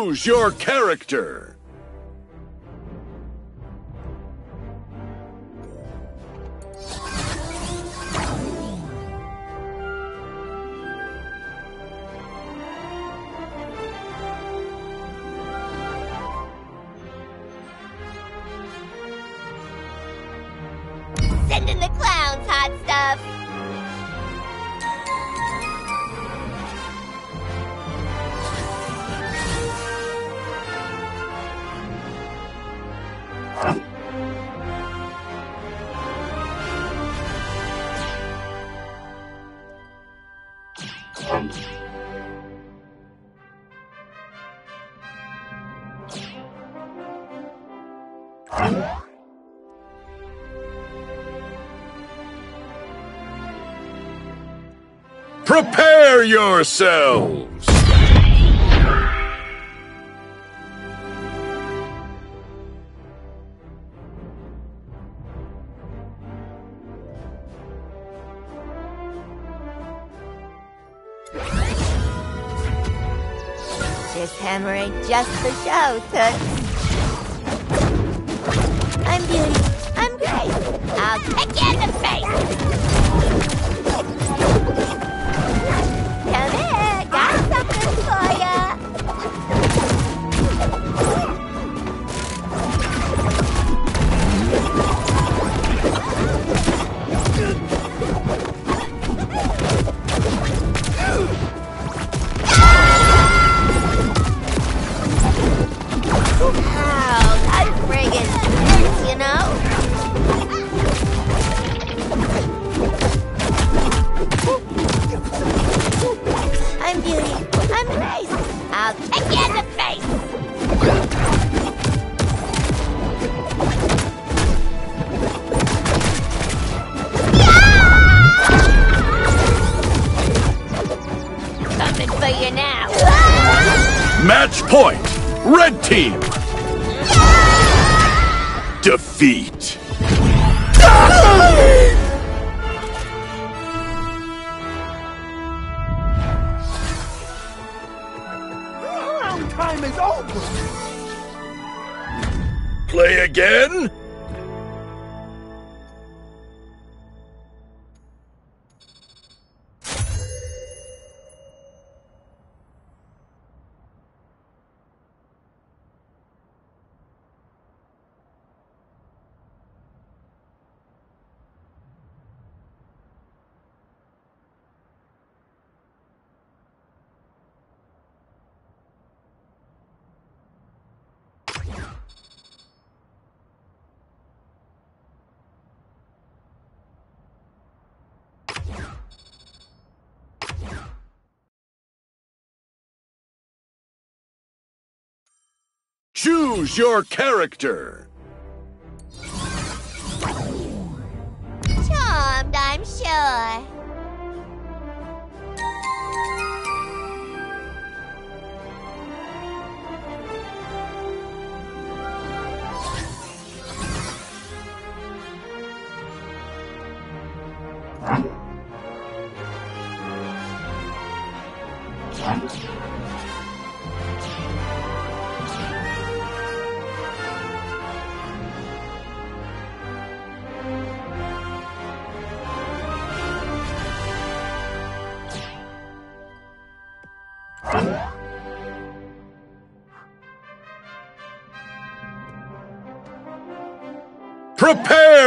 Choose your character. Send in the clowns, hot stuff. Prepare yourselves. This hammer ain't just for show, Toots. I'm Beauty. I'm Grace. I'll kick you in the face. Match point. Red team. Defeat. Round Time is over! Play again? Choose your character. Charmed, I'm sure.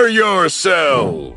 Prepare yourselves.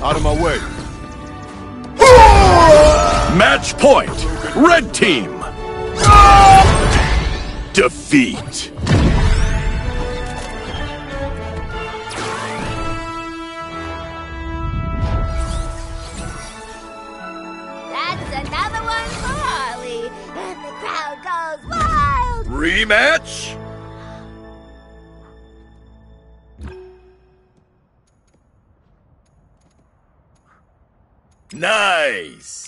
Out of my way. Match point. Red team. Defeat. That's another one for Harley. And the crowd goes wild. Rematch? Nice.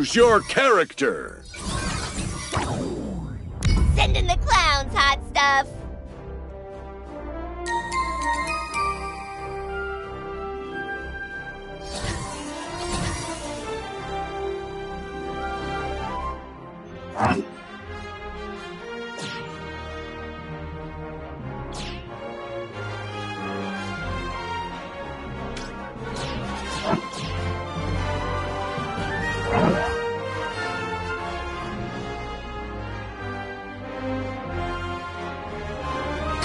Choose your character. Send in the clowns, hot stuff.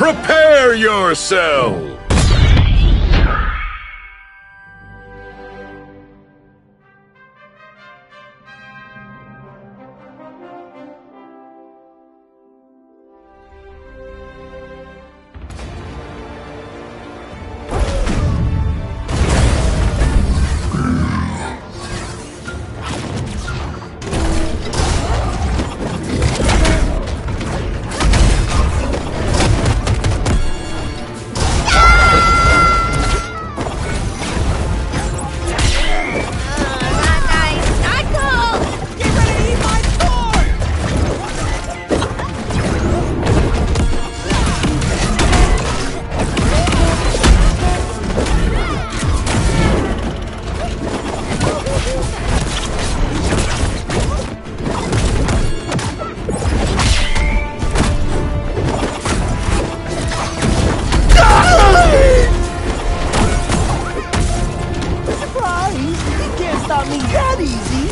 Prepare yourself. that easy.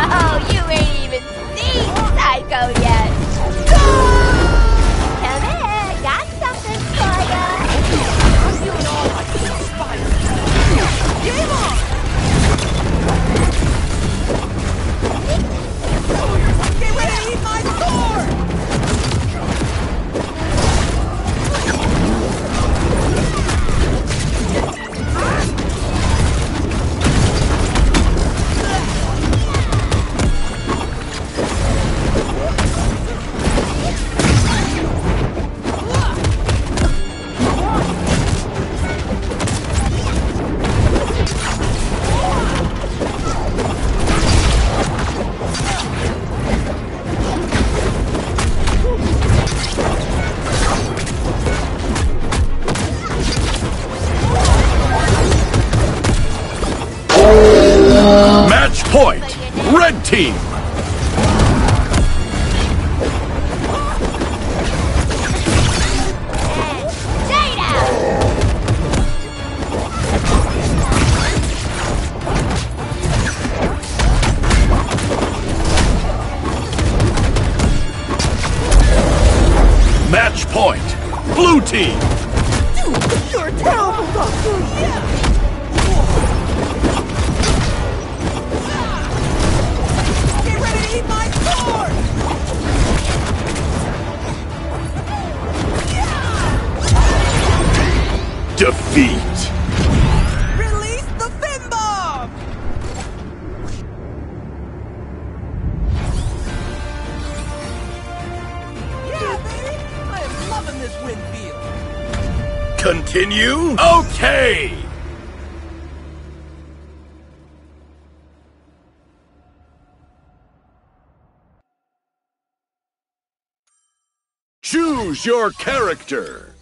Oh, you ain't even seen Psycho yet. point. Blue team! You're terrible, Doctor! Yeah. Get ready to eat my sword! Defeat! continue? Okay! Choose your character!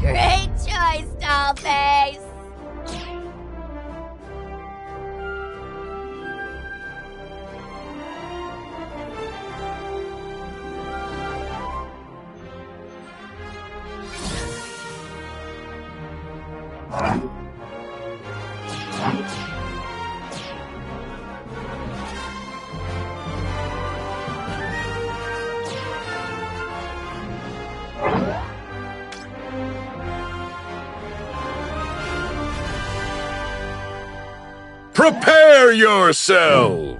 Great choice, Dollface! Prepare yourself!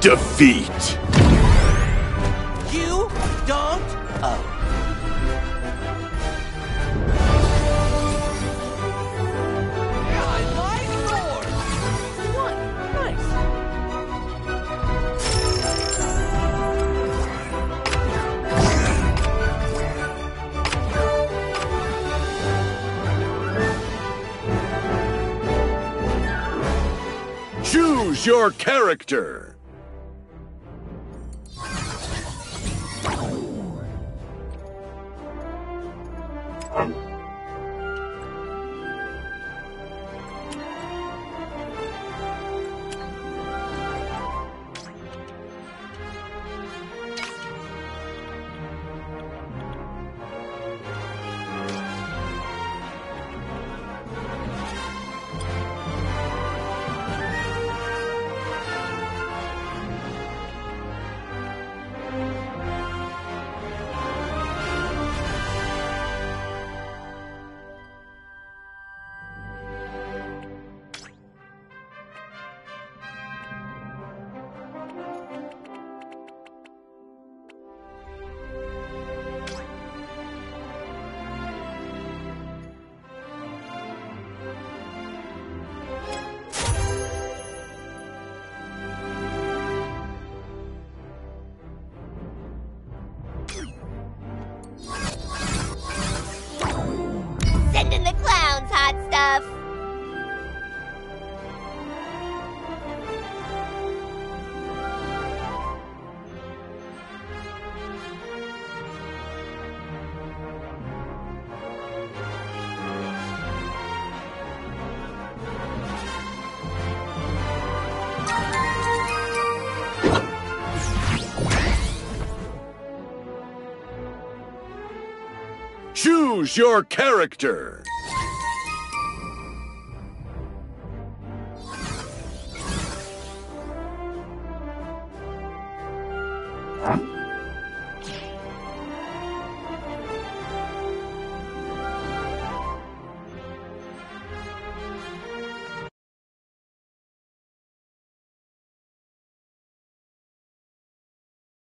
Defeat. You don't owe. I like yours. One. Nice. Choose your character. Your character.